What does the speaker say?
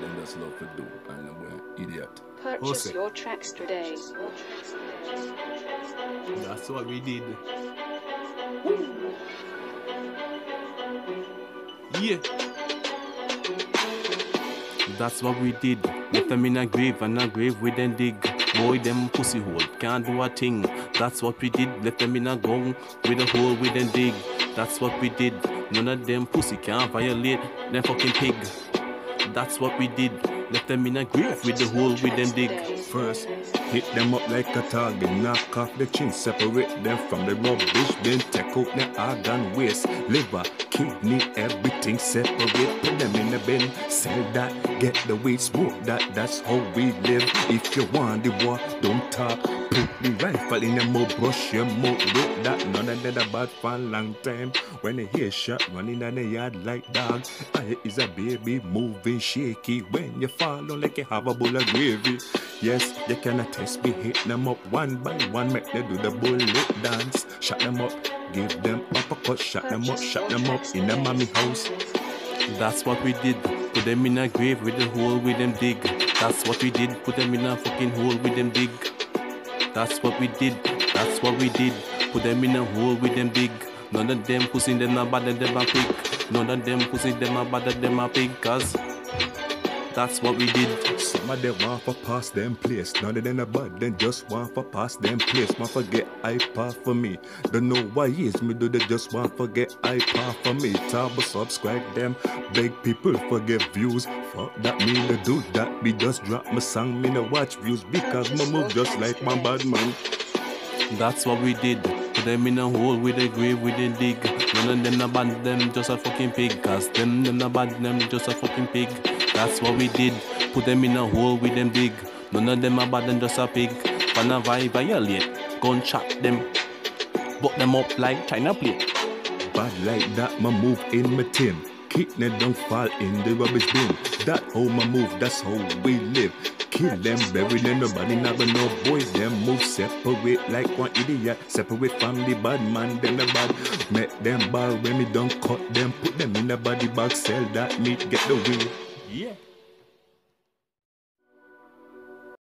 them just love to do. And them were idiot. Purchase Jose. your tracks today. That's what we did. Yeah. That's what we did. Left them in a grave and a grave we then dig. Boy, them pussy hole can't do a thing. That's what we did. Left them in a gong with a hole we then dig. That's what we did. None of them pussy can't violate them fucking pig. That's what we did. Left them in a grave with the hole we then dig. First, hit them up like a target, knock off the chin, separate them from the rubbish, then take out the organ waste, liver, kidney, everything separate, put them in the bin, sell that, get the weed, smoke that, that's how we live. If you want the war, don't talk, the rifle in your mouth, brush your mouth with that, none of that bad for a long time. When they hear shot running in the yard like dog, I is a baby moving shaky, when you fall on like you have a bowl of gravy. Yes, you cannot test me, hit them up one by one, make them do the bullet dance. Shut them up, give them uppercut, shut them up, shut them up in the mommy house. That's what we did. Put them in a grave with a hole with them dig. That's what we did. Put them in a fucking hole with them dig. That's what we did. That's what we did. Put them in a hole with them dig. None of them pussy them are bad them a pig. None of them pussy them are bad them a pig. Cause that's what we did. Some of them want for pass them place. None of them are bad, then just want for pass them place. Man forget iPad for me. Don't know why is me do they just want forget iPad for me. Tab subscribe them. Beg people forget views. Fuck that me the do that. Me just drop my song, me no watch views because my move just like my bad man. That's what we did. Put them in a hole with a grave with a dig. None of them are bad, them just a fucking pig. Cause them, them not bad, them just a fucking pig. That's what we did. Put them in a hole with them dig. None of them are bad, them just a pig. Wanna vi- violate, gunshot them. Buck them up like China plate. Bad like that, my move in my team. Kick don't fall in the rubbish bin. That how my move, that's how we live. Kill them, bury them, nobody never know. Boy, them move separate like one idiot. Separate from the bad man, them the bad. Make them ball when me don't cut them. Put them in the body bag, sell that meat, get the wheel. Yeah.